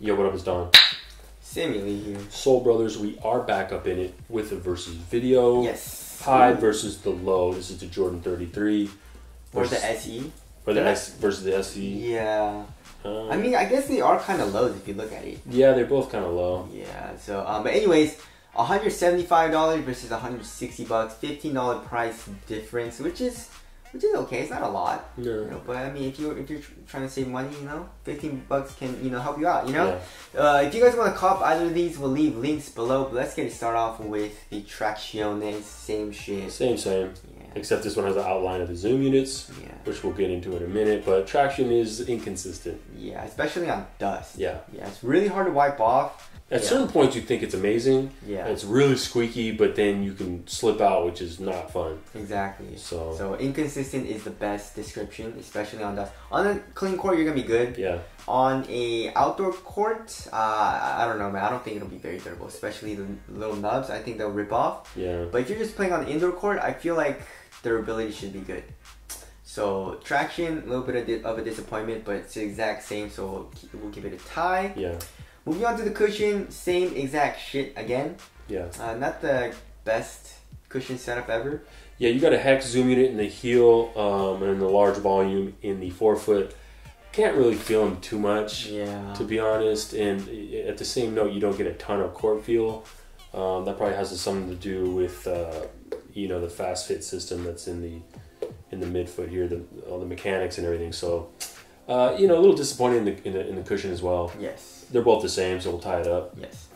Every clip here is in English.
Yo, what up, it's Don. Sammy Lee here. Sole Brothers, we are back up in it with a versus video. Yes. High versus the low. This is the Jordan 33. Or the SE. Or the Yeah. S versus the SE. Yeah. Uh, I mean, I guess they are kind of lows if you look at it. yeah, they're both kind of low. Yeah. So, um, but anyways, $175 versus 160 bucks, $15 price difference, which is which is okay. It's not a lot. You know, but I mean, if you if you're trying to save money, you know, 15 bucks can you know help you out. You know. Yeah. Uh, if you guys want to cop either of these, we'll leave links below. But let's get it started off with the Traxione. Same shit. Same, same. Yeah. Except this one has an outline of the zoom units, Yeah. which we'll get into in a minute. But traction is inconsistent. Yeah, especially on dust. Yeah. Yeah, it's really hard to wipe off. At Yeah. certain points, you think it's amazing. Yeah, It's really squeaky, but then you can slip out, which is not fun. exactly. So, So inconsistent is the best description, especially on dust. On a clean court, you're gonna be good. yeah. On a outdoor court, uh, I don't know, man. I don't think it'll be very durable, especially the little nubs. I think they'll rip off. Yeah. But if you're just playing on the indoor court, I feel like durability should be good. So traction, a little bit of, of a disappointment, but it's the exact same. So we'll, keep, we'll give it a tie. Yeah. Moving on to the cushion, same exact shit again. Yeah. Uh, not the best cushion setup ever. Yeah, you got a hex zoom unit in the heel um, and the large volume in the forefoot. Can't really feel them too much, Yeah. to be honest. And at the same note, you don't get a ton of court feel. Um, that probably has something to do with uh, you know the fast fit system that's in the in the midfoot here, the all the mechanics and everything. So uh, you know a little disappointed in the, in the in the cushion as well. Yes. They're both the same, so we'll tie it up. Yes.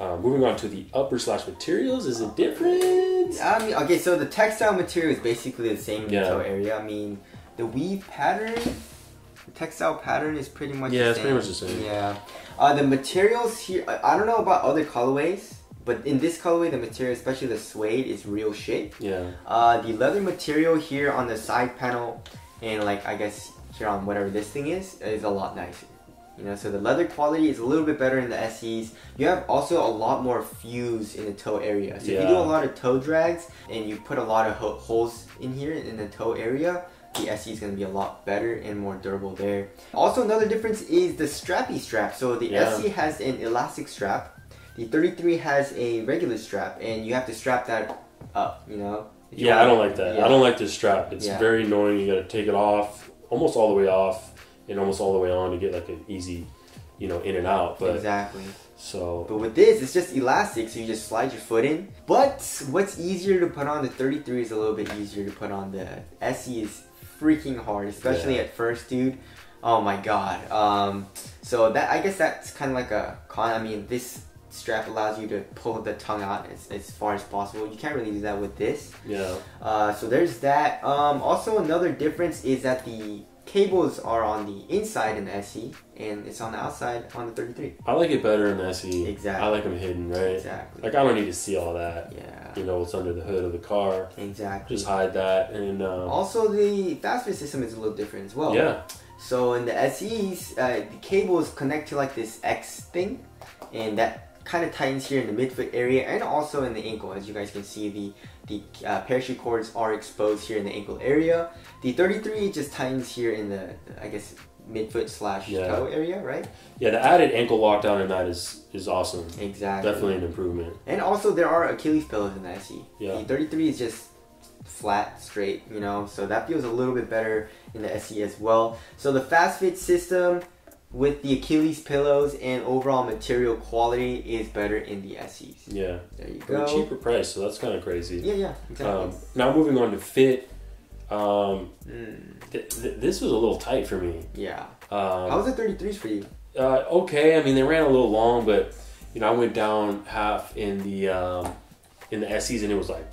Uh, moving on to the upper slash materials, is it different? I mean, okay, so the textile material is basically the same Yeah. the toe area. I mean, the weave pattern, the textile pattern is pretty much Yeah, the it's pretty much the same. Yeah. Uh, the materials here, I, I don't know about other colorways, but in this colorway, the material, especially the suede, is real shit. Yeah. Uh, the leather material here on the side panel and like I guess here on whatever this thing is is a lot nicer. You know, so the leather quality is a little bit better in the SEs. You have also a lot more fuse in the toe area. So if you do a lot of toe drags and you put a lot of ho- holes in here in the toe area, the SE is going to be a lot better and more durable there. Also, another difference is the strappy strap. So the Yeah. SE has an elastic strap. The 33 has a regular strap, and you have to strap that up. You know. You Yeah, I don't like that. Yeah. I don't like this strap. It's Yeah. very annoying. You got to take it off, almost all the way off, and almost all the way on to get like an easy, you know, in and out. But exactly. so But with this, it's just elastic, so you just slide your foot in. But what's easier to put on the 33 is a little bit easier to put on the SE is freaking hard, especially Yeah. at first, dude. Oh my god. Um, so that I guess that's kind of like a con. I mean, this strap allows you to pull the tongue out as, as far as possible. You can't really do that with this. yeah, Uh, so there's that. Um, also, another difference is that the cables are on the inside in the SE, and it's on the outside on the 33. I like it better in the SE. Exactly. I like them hidden, right? Exactly. Like I don't need to see all that. Yeah. You know what's under the hood of the car. Exactly. Just hide that, and um, Also, the fast fit system is a little different as well. yeah, So in the SEs, uh, the cables connect to like this X thing, and that kind of tightens here in the midfoot area and also in the ankle. As you guys can see, the the uh, parachute cords are exposed here in the ankle area. The 33 just tightens here in the, I guess midfoot slash Yeah. toe area, right? yeah. The added ankle lockdown in that is is awesome. Exactly. Definitely an improvement. And also there are Achilles pillows in the SE. Yeah. The 33 is just flat, straight, you know, so that feels a little bit better in the SE as well. So the fast fit system with the Achilles pillows and overall material quality is better in the SEs. Yeah, There you go. cheaper price, so that's kind of crazy. Yeah, yeah, exactly. Um, now moving on to fit. Um, Mm, th- th- this was a little tight for me. yeah. Um, How was the 33s for you? Uh, okay, I mean they ran a little long, but you know I went down half in the um, in the SEs and it was like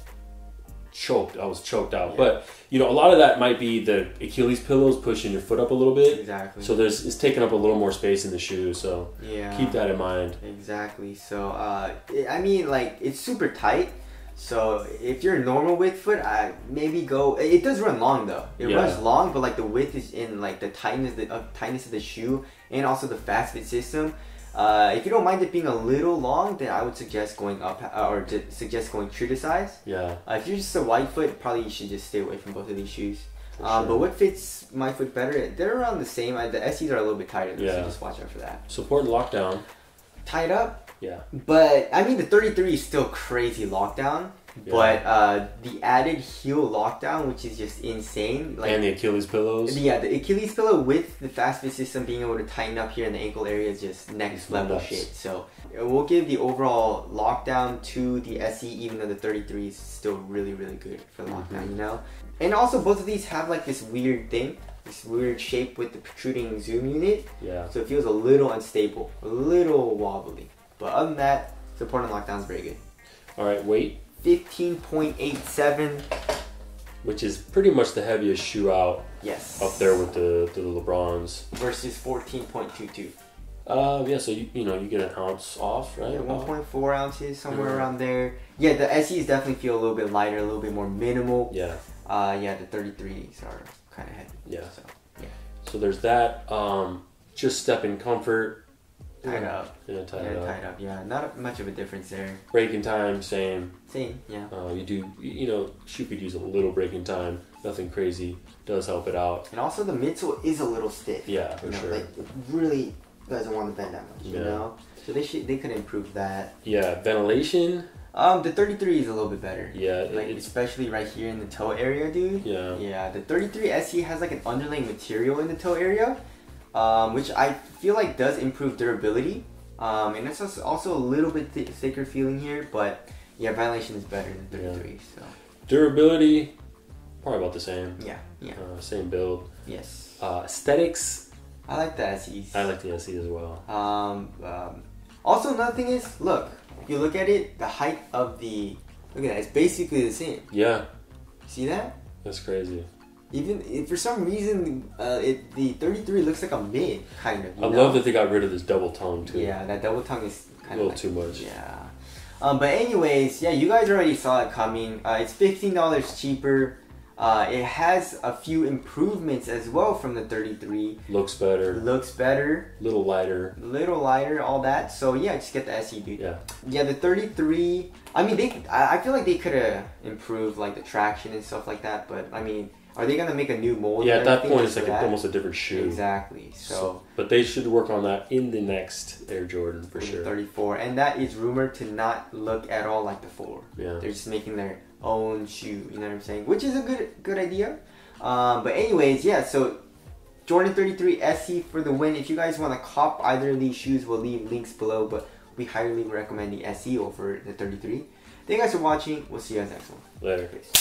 choked. I was choked out. Yeah. But you know a lot of that might be the Achilles pillows pushing your foot up a little bit. Exactly. So there's it's taking up a little more space in the shoe. So yeah. keep that in mind. Exactly. So, uh, it- I mean, like it's super tight. So if you're normal width foot, I maybe go. It does run long though. It Yeah. runs long, but like the width is in like the tightness, the uh, tightness of the shoe, and also the fast fit system. Uh, if you don't mind it being a little long, then I would suggest going up uh, or suggest going true to size. Yeah. Uh, if you're just a white foot, probably you should just stay away from both of these shoes. Um, sure. but what fits my foot better? They're around the same. I, the SEs are a little bit tighter, though, Yeah. so just watch out for that. Support and lockdown. Tied up, Yeah. but I mean the 33 is still crazy lockdown. Yeah. But uh, the added heel lockdown, which is just insane, like and the Achilles pillows. yeah, the Achilles pillow with the fast fit system being able to tighten up here in the ankle area is just next level nuts. shit. So we'll give the overall lockdown to the SE, even though the 33 is still really, really good for lockdown, Mhm. you know? And also, both of these have like this weird thing, this weird shape with the protruding zoom unit, Yeah. so it feels a little unstable, a little wobbly. But other than that, support and lockdown is very good. All right. Weight, 15.87, which is pretty much the heaviest shoe out yes. up there with the the LeBrons. Versus 14.22. Uh, yeah. So you you know you get an ounce off, right? Yeah, 1.4 ounces, somewhere Mhm. around there. Yeah, the SEs definitely feel a little bit lighter, a little bit more minimal. Yeah. Uh, yeah, the 33s are kind of heavy. Yeah. So, So there's that. Um, just step in comfort. Tied up. Yeah, tied yeah, up. tied up. Yeah, not much of a difference there. Breaking time, same. Same, yeah. Uh, you do, you know, shoe could use a little breaking time. Nothing crazy. Does help it out. And also the midsole is a little stiff. Yeah, for you know, sure. Like, really doesn't want to bend that much, you Yeah. know? So they should, they could improve that. Yeah, ventilation. Um, the 33 is a little bit better. Yeah, Like, especially right here in the toe area, dude. yeah. Yeah, the 33 SE has like an underlaying material in the toe area, um, which I feel like does improve durability. Um, and it's also- a little bit th- thicker feeling here, but yeah, ventilation is better than 33. So Durability, probably about the same. yeah, yeah, Uh, same build. yes. Uh, aesthetics. I like the SEs. I like the SE as well. Um, um, also, another thing is, look, if you look at it, the height of the look at that, it's basically the same. Yeah, See that? that's crazy. Even if for some reason, uh, it the 33 looks like a mid kind of. I know? love that they got rid of this double tone too. Yeah, that double tongue is a little of too much. Yeah. Um, but anyways, yeah, you guys already saw it coming. Uh, it's fifteen dollars cheaper. Uh, it has a few improvements as well from the 33. Looks better. Looks better, little lighter. little lighter, all that. So yeah, just get the SE, dude. Yeah. Yeah, the 33. I mean, they. I, I feel like they could have improved like the traction and stuff like that. But I mean, are they gonna make a new mold? Yeah, at that point it's like a, almost a different shoe. Exactly. So. But they should work on that in the next Air Jordan for sure. 34, and that is rumored to not look at all like the 4. Yeah. They're just making their own shoe, you know what I'm saying? Which is a good good idea. Um, but anyways, yeah, so Jordan 33 SE for the win. If you guys want to cop either of these shoes, we'll leave links below, but we highly recommend the SE over the 33. Thank you guys for watching. We'll see you guys next one. Later. Peace.